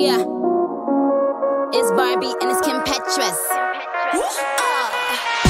Yeah. It's Barbie and it's Kim Petras. I've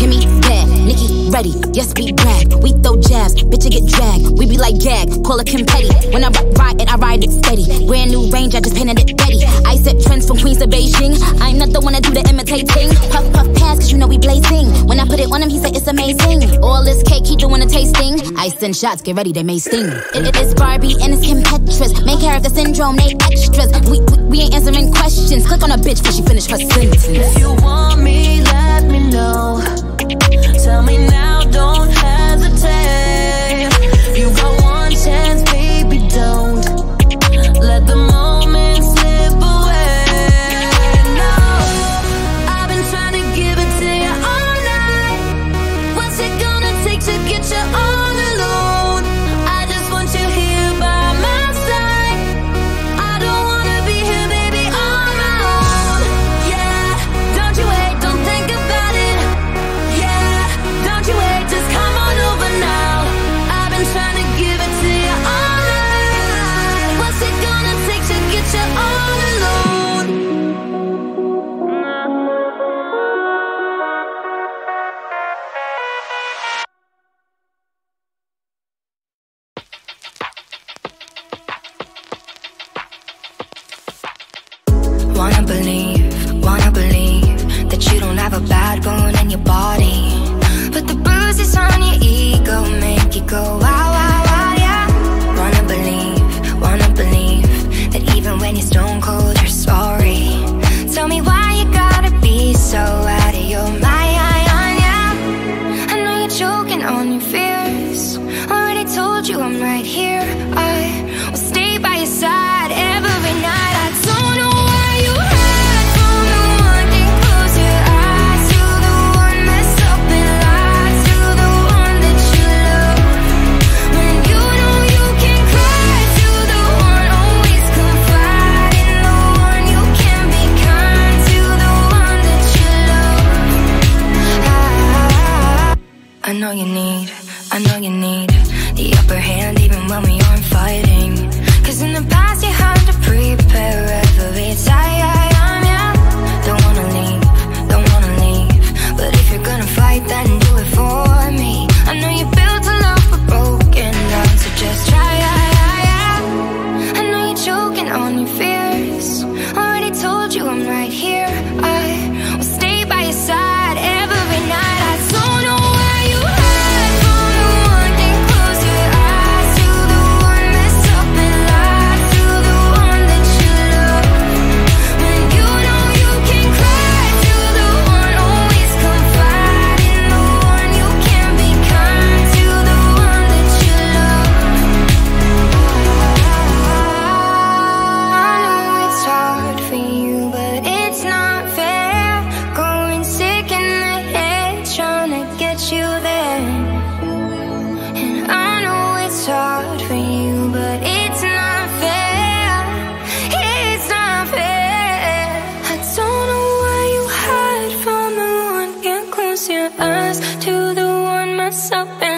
Kimmy bad, Nicki ready. Yes, we brag. We throw jabs, bitch, you get dragged. We be like gag, call it Petty. When I ri- ride it, I ride it steady. Brand new range, I just painted it ready. I set trends from Queens to Beijing. I'm not the one to do the imitating. Puff, puff, pass, cause you know we blazing. When I put it on him, he said it's amazing. All this cake, he doing a tasting. I send shots, get ready, they may sting. It, it is Barbie and it's Kim Petras. Main character syndrome, they extras. We, we, we ain't answering questions. Click on a bitch before she finish her sentence. If you want Wanna believe, wanna believe that you don't have a bad bone in your body. But the bruises on your ego make you go wow, wow, wow, yeah. Wanna believe, wanna believe that even when you're stone cold, you're sorry. Tell me why you gotta be so out of your mind, yeah. I know you're choking on your fears. Already told you I'm right here. I know you need, I know you need the upper hand even when we aren't fighting. Cause in the past you had to prepare every time, yeah. Don't wanna leave, don't wanna leave. But if you're gonna fight, then do it for me. I know you built a love but broken down, so just try, I I, I. I know you're choking on your fears. myself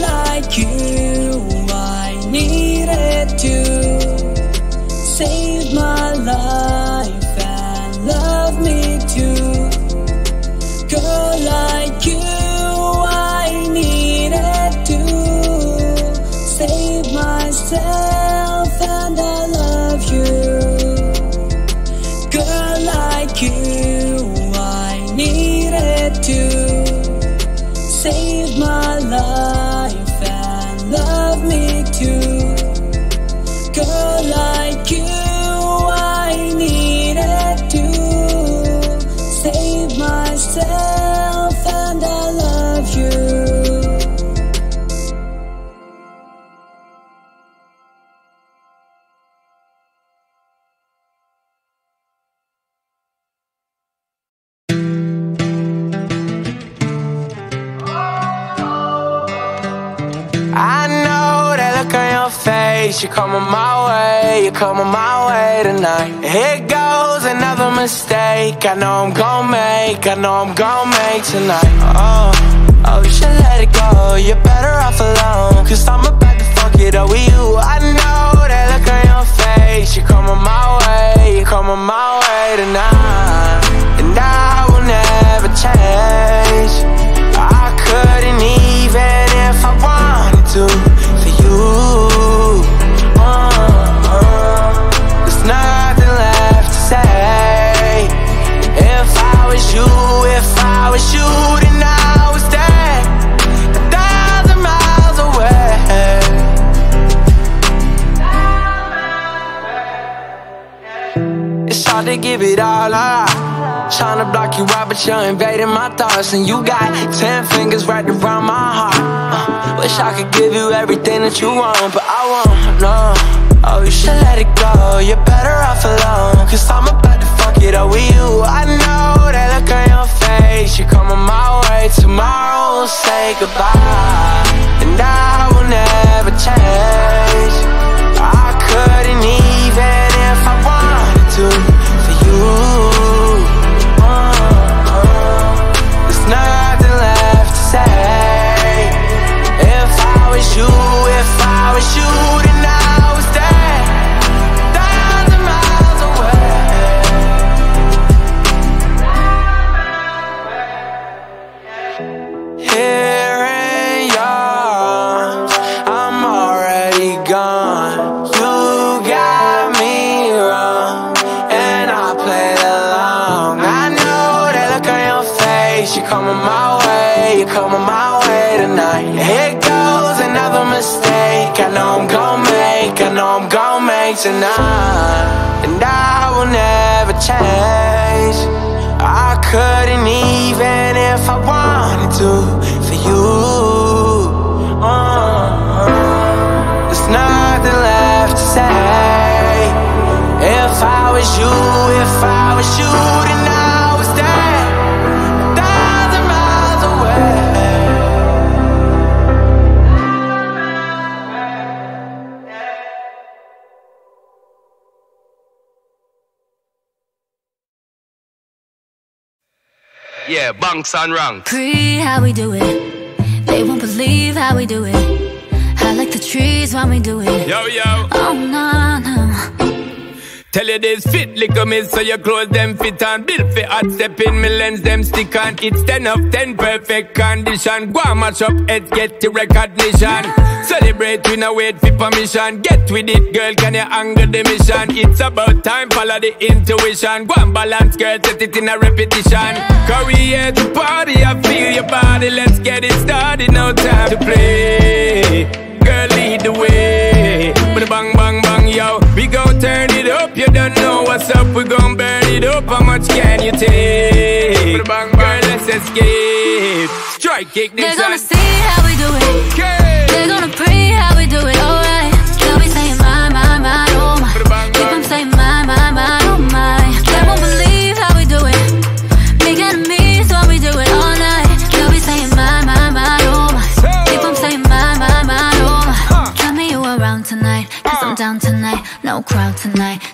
like you I needed to place. You're coming my way, you're coming my way tonight. Here goes another mistake. I know I'm gon' make, I know I'm gon' make tonight. Oh, oh, you should let it go. You're better off alone. Cause I'm about to fuck it up with you. I know that look on your face. You're coming my way, you're coming my way tonight. to give it all up. Trying to block you out, but you're invading my thoughts. And you got ten fingers right around my heart. Uh, wish I could give you everything that you want, but I won't, no. Oh, you should let it go. You're better off alone. Cause I'm about to fuck it up with you. I know that look on your face. You're coming my way tomorrow. Say goodbye. Tonight, and I will never change. I couldn't even if I wanted to for you. Uh, there's nothing left to say. If I was you, if I was you, then Yeah, bunks and ranks. Pre, how we do it. They won't believe how we do it. I like the trees when we do it. Yo, yo. Oh, no, no. Tell you this fit, lick me so your clothes them fit on. Built for hot step in me lens them stick on. It's 10 of 10 perfect condition. Go and mash up heads, get the recognition. Celebrate, we no wait for permission. Get with it, girl, can you angle the mission? It's about time, follow the intuition. Go and balance, girl, set it in a repetition. Here to party, I feel your body. Let's get it started, no time to play. Girl, lead the way. But bang, bang, bang, yo. We gon' turn don't know what's up. We gon' burn it up. How much can you take? Bang, bang, girl, let's escape. Strike kick this They're gonna see how we do it.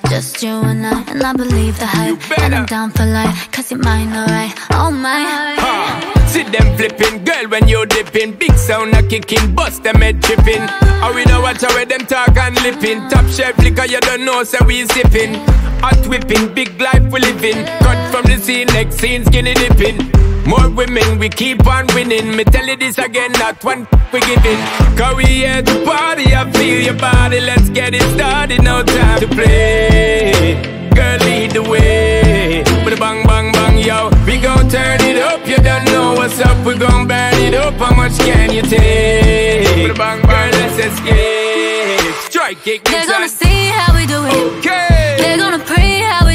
Just you and I. And I believe the hype. And I'm down for life, cause you're mine, alright. Oh my. Ha. See them flipping, girl, when you dipping. Big sound a kicking, bust them head tripping. Or we don't watch how them talk and lipping. Top shelf liquor, you don't know, so we sipping. Hot whipping, big life we living. Cut from the scene, next scene, skinny dipping. More women, we keep on winning. Me tell you this again, not one we giving. Cause we here to party, feel your body. Let's get it started, no time to play. Girl, lead the way. But bang, bang, bang, yo. We gon' turn it up, you don't know what's up. We gon' burn it up, how much can you take? But bang, bang, let's escape. Strike kick They're gonna see how we do it. Okay. They're gonna pray how